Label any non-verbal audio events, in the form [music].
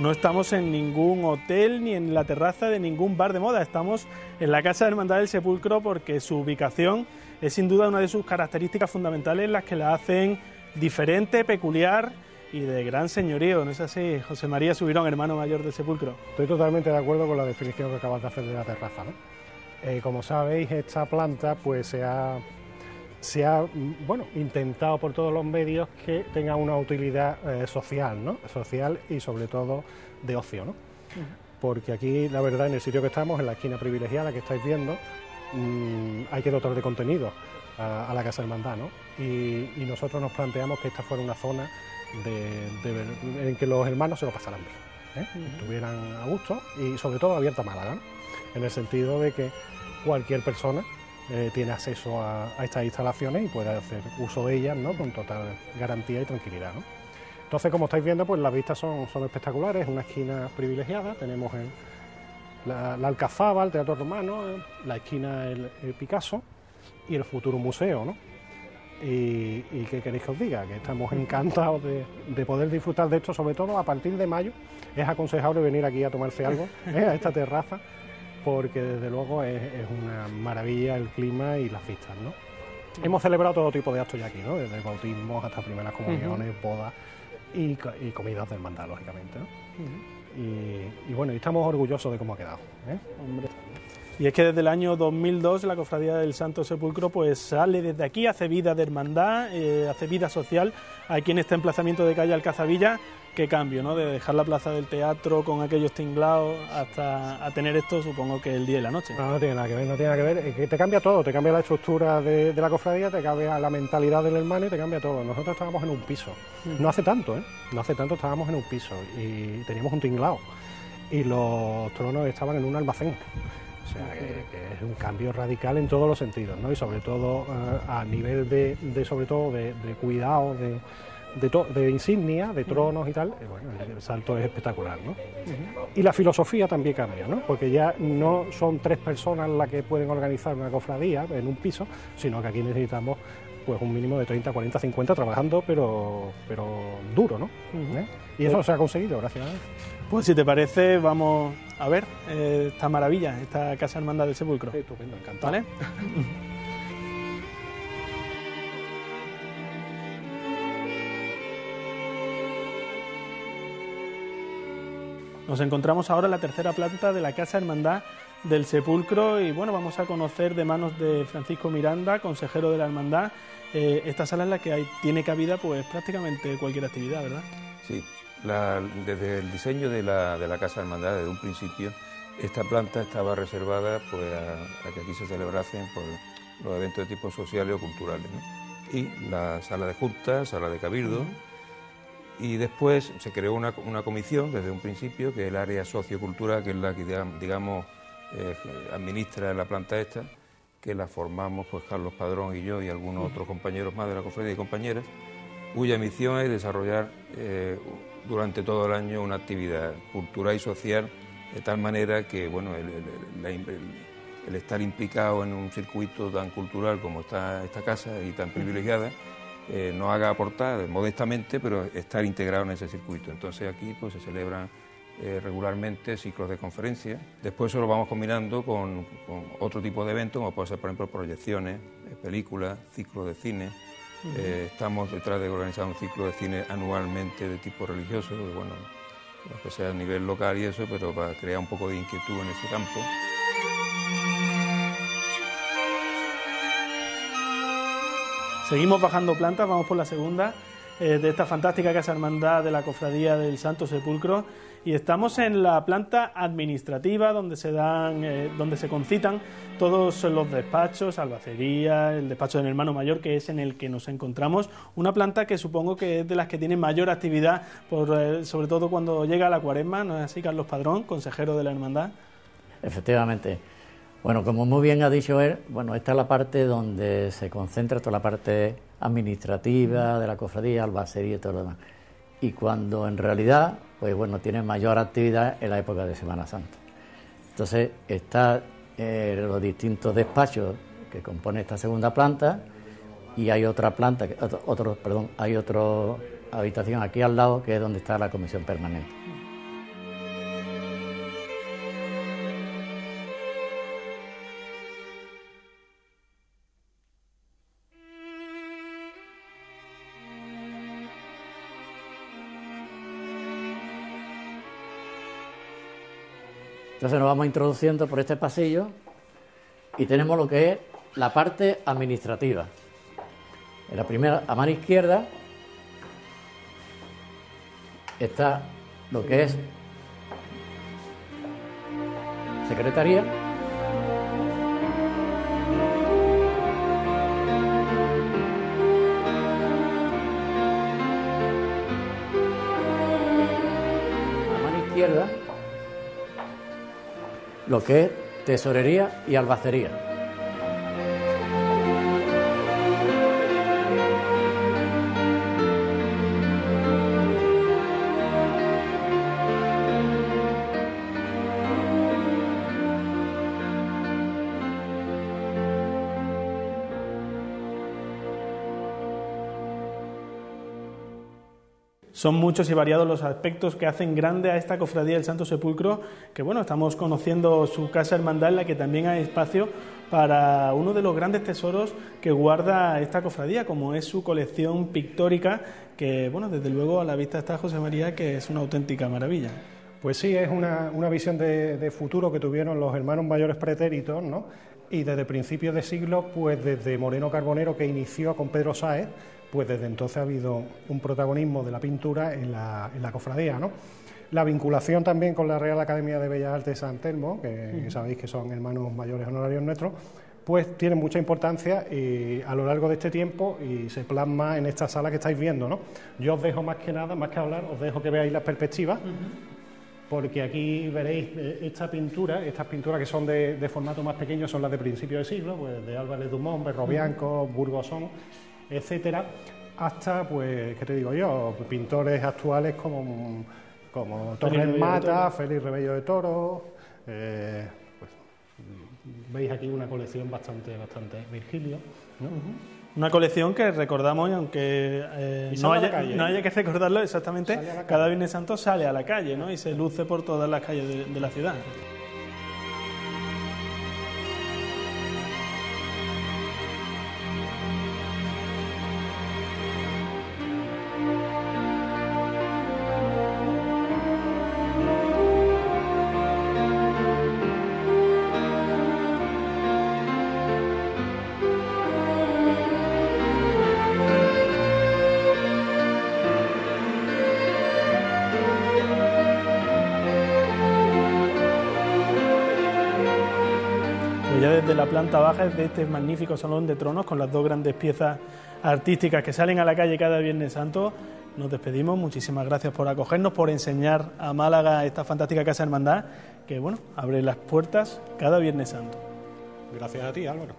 no estamos en ningún hotel ni en la terraza de ningún bar de moda, estamos en la Casa de Hermandad del Sepulcro porque su ubicación es sin duda una de sus características fundamentales, las que la hacen diferente, peculiar y de gran señorío, ¿no es así, José María Subirón, hermano mayor del Sepulcro? Estoy totalmente de acuerdo con la definición que acabas de hacer de la terraza. ¿no? Eh, como sabéis, esta planta pues se ha, se ha bueno, intentado por todos los medios que tenga una utilidad eh, social, ¿no? social y sobre todo de ocio. ¿no? Porque aquí, la verdad, en el sitio que estamos, en la esquina privilegiada que estáis viendo, mm, hay que dotar de contenido a, la Casa Hermandad. ¿no? Y, y nosotros nos planteamos que esta fuera una zona de, en que los hermanos se lo pasaran bien, ¿eh? estuvieran a gusto y sobre todo abierta a Málaga, en el sentido de que cualquier persona eh, tiene acceso a, estas instalaciones y puede hacer uso de ellas ¿no? con total garantía y tranquilidad. Entonces, como estáis viendo, pues las vistas son, son espectaculares, una esquina privilegiada, tenemos la, Alcazaba, el Teatro Romano, la esquina el, el Picasso y el futuro museo. ¿no? Y, qué queréis que os diga, que estamos encantados de, poder disfrutar de esto, sobre todo a partir de mayo es aconsejable venir aquí a tomarse algo, ¿eh? a esta terraza, porque desde luego es, una maravilla el clima y las vistas. ¿no? Hemos celebrado todo tipo de actos ya aquí, ¿no? desde bautismos hasta primeras comuniones, bodas y, comidas del hermandad, lógicamente. y, bueno, y estamos orgullosos de cómo ha quedado. ¿eh? Y es que desde el año 2002 la Cofradía del Santo Sepulcro pues sale desde aquí, hace vida de hermandad, eh, hace vida social aquí en este emplazamiento de calle Alcazavilla. Qué cambio, ¿no? De dejar la plaza del teatro con aquellos tinglados hasta a tener esto, supongo que el día y la noche. No, no tiene nada que ver, no tiene nada que ver. Es que te cambia todo, te cambia la estructura de, la cofradía, te cambia la mentalidad del hermano y te cambia todo. Nosotros estábamos en un piso, no hace tanto, ¿eh? No hace tanto estábamos en un piso y teníamos un tinglado y los tronos estaban en un almacén. O sea, que, es un cambio radical en todos los sentidos, ¿no? Y sobre todo eh, a nivel de, sobre todo de, cuidado, de, de, insignia, de tronos y tal, eh, bueno, el salto es espectacular, ¿no? Y la filosofía también cambia, ¿no? Porque ya no son tres personas las que pueden organizar una cofradía en un piso, sino que aquí necesitamos pues un mínimo de 30, 40, 50 trabajando, pero, pero duro, ¿no? ¿Eh? Y eso se ha conseguido, gracias a Pues si te parece, vamos a ver eh, esta maravilla, esta Casa Hermandad del Sepulcro. estupendo, encantado. ¿Vale? [laughs] Nos encontramos ahora en la tercera planta de la Casa Hermandad del Sepulcro y bueno, vamos a conocer de manos de Francisco Miranda, consejero de la Hermandad, eh, esta sala en la que hay, tiene cabida pues prácticamente cualquier actividad, ¿verdad? Sí, desde el diseño de la, de la Casa Hermandad, desde un principio, esta planta estaba reservada pues, a, que aquí se celebrasen pues, los eventos de tipo sociales o culturales. Y la sala de juntas, sala de cabildo. Y después se creó una, comisión desde un principio, que es el área sociocultural, que es la que, digamos, eh, administra la planta esta, que la formamos pues Carlos Padrón y yo y algunos otros compañeros más de la cofradía y compañeras, cuya misión es desarrollar eh, durante todo el año una actividad cultural y social de tal manera que bueno, el, estar implicado en un circuito tan cultural como está esta casa y tan privilegiada, eh, nos haga aportar modestamente, pero estar integrado en ese circuito. Entonces aquí pues, se celebran eh, regularmente ciclos de conferencias. Después eso lo vamos combinando con, otro tipo de eventos, como puede ser, por ejemplo, proyecciones, eh, películas, ciclos de cine. estamos detrás de organizar un ciclo de cine anualmente de tipo religioso, bueno, que sea a nivel local y eso, pero para crear un poco de inquietud en ese campo. Seguimos bajando plantas, vamos por la segunda eh, de esta fantástica Casa Hermandad de la Cofradía del Santo Sepulcro y estamos en la planta administrativa donde se dan, eh, donde se concitan todos los despachos, albacería, el despacho del hermano mayor que es en el que nos encontramos, una planta que supongo que es de las que tiene mayor actividad, por, eh, sobre todo cuando llega la cuaresma, ¿no es así Carlos Padrón, consejero de la hermandad? Efectivamente. Bueno, como muy bien ha dicho él, bueno, esta es la parte donde se concentra toda la parte administrativa de la cofradía, albacería y todo lo demás. Y cuando en realidad, pues bueno, tiene mayor actividad en la época de Semana Santa. Entonces, está eh, los distintos despachos que compone esta segunda planta y hay otra planta, otro, perdón, hay otra habitación aquí al lado que es donde está la comisión permanente. Entonces nos vamos introduciendo por este pasillo y tenemos lo que es la parte administrativa. En la primera, a mano izquierda, está lo que es secretaría. A mano izquierda, lo que es tesorería y albacería. Son muchos y variados los aspectos que hacen grande a esta cofradía del Santo Sepulcro, que bueno, estamos conociendo su casa hermandad la que también hay espacio para uno de los grandes tesoros que guarda esta cofradía, como es su colección pictórica, que bueno, desde luego a la vista está José María, que es una auténtica maravilla. Pues sí, es una, una visión de, de, futuro que tuvieron los hermanos mayores pretéritos, ¿no? Y desde principios de siglo, pues desde Moreno Carbonero, que inició con Pedro Sáez, pues desde entonces ha habido un protagonismo de la pintura en la, en la cofradía, ¿no? La vinculación también con la Real Academia de Bellas Artes de San Telmo, que, sabéis que son hermanos mayores honorarios nuestros, pues tiene mucha importancia y a lo largo de este tiempo y se plasma en esta sala que estáis viendo. ¿no? Yo os dejo más que nada, más que hablar, os dejo que veáis las perspectivas, uh -huh. porque aquí veréis esta pintura, estas pinturas que son de, de, formato más pequeño son las de principio de siglo, pues de Álvarez Dumont, Berrobianco, uh -huh. Burgosón, etcétera, hasta, pues, ¿qué te digo yo? Pintores actuales como, como Torres Mata, Félix Rebello de Toro, eh, pues, veis aquí una colección bastante, bastante Virgilio, ¿no? Uh -huh. Una colección que recordamos, aunque eh, no, haya, calle, no, haya, que recordarlo exactamente, cada Viernes Santo sale a la calle ¿no? y se luce por todas las calles de, de la ciudad. Desde la planta baja de este magnífico salón de tronos con las dos grandes piezas artísticas que salen a la calle cada Viernes Santo. Nos despedimos, muchísimas gracias por acogernos, por enseñar a Málaga esta fantástica casa hermandad que bueno, abre las puertas cada Viernes Santo. Gracias a ti, Álvaro.